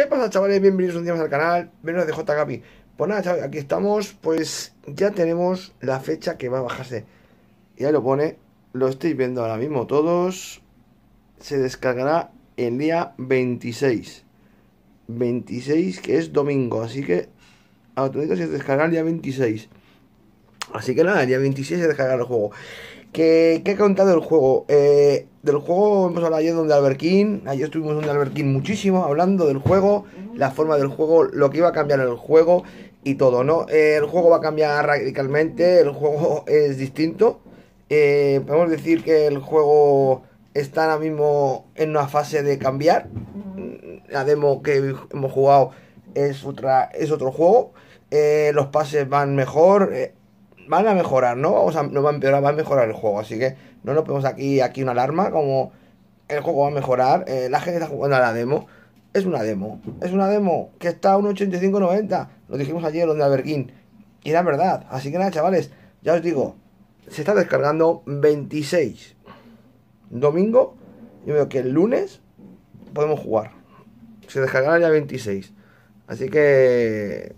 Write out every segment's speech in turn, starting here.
¿Qué pasa chavales? Bienvenidos un día más al canal, bienvenidos de JGapi Pues nada chavales, aquí estamos, pues ya tenemos la fecha que va a bajarse. Y ahí lo pone, lo estáis viendo ahora mismo todos Se descargará el día 26 26 que es domingo, así que automáticamente se descargará el día 26 Así que nada, el día 26 se descargará el juego ¿Qué, qué he contado del juego? Eh, del juego hemos hablado ayer donde Alberquín, ayer estuvimos donde Alberquín muchísimo, hablando del juego, la forma del juego, lo que iba a cambiar el juego y todo, ¿no? Eh, el juego va a cambiar radicalmente, el juego es distinto. Eh, podemos decir que el juego está ahora mismo en una fase de cambiar. La demo que hemos jugado es, otra, es otro juego. los pases van mejor van a mejorar, ¿no? Vamos a, no va a empeorar, va a mejorar el juego. Así que no nos ponemos aquí, aquí una alarma como el juego va a mejorar. Eh, la gente está jugando a la demo. Es una demo. Es una demo que está a 1.85.90. Lo dijimos ayer donde Alberguín. Y era verdad. Así que nada, chavales. Ya os digo. Se está descargando 26. Domingo. Yo veo que el lunes podemos jugar. Se descargará ya 26. Así que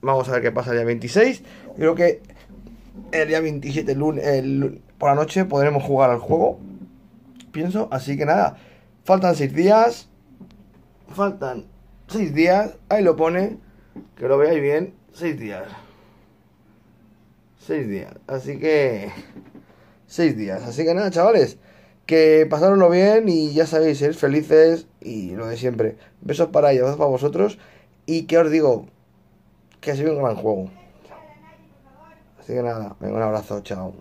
vamos a ver qué pasa día 26. Creo que el día 27, el lunes, por la noche, podremos jugar al juego. Pienso, así que nada. Faltan 6 días. Faltan 6 días. Ahí lo pone. Que lo veáis bien. 6 días. 6 días. Así que... 6 días. Así que nada, chavales. Que pasaronlo bien y ya sabéis, ser felices y lo de siempre. Besos para ellos, besos para vosotros. Y que os digo, que ha sido un gran juego. Así que nada, venga un abrazo, chao.